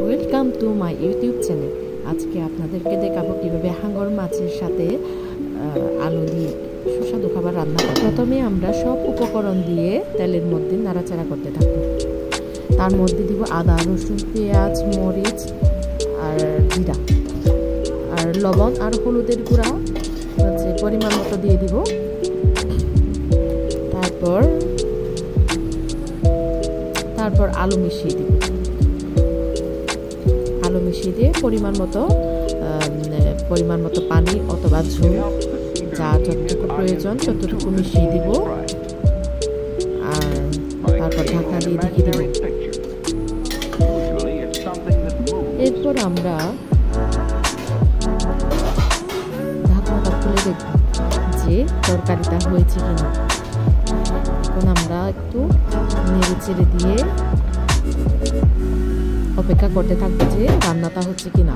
Welcome to my YouTube channel আজকে আপনাদেরকে দেখাবো কীভাবে হাঙ্গর মাছের সাথে আলু দিয়ে সুস্বাদু খাবার রান্না করা প্রথমে আমরা সব উপকরণ দিয়ে তেলের মধ্যে নাড়াচাড়া করতে থাকব। তার মধ্যে দিব আদা, রসুন, পেঁয়াজ, মরিচ আর জিরা। আর লবণ আর হলুদের গুঁড়া হচ্ছে পরিমাণ মতো দিয়ে দিব। তারপর তারপর আলু মিশিয়ে দিব। আলু মিশিয়ে দিয়ে পরিমাণ মতো পরিমাণ মতো পানি অথবা ঝোল, যা যতটুকু প্রয়োজন ততটুকু মিশিয়ে দিব। আর তারপর ঢাকা দিয়ে ঢেকে দিব। এরপর আমরা ঢাকনাটা খুলে দেখব যে তরকারিটা হয়েছে কিনা। এখন আমরা একটু নেড়ে চেড়ে দিয়ে অপেক্ষা করতে থাকবে যে রান্নাটা হচ্ছে কিনা।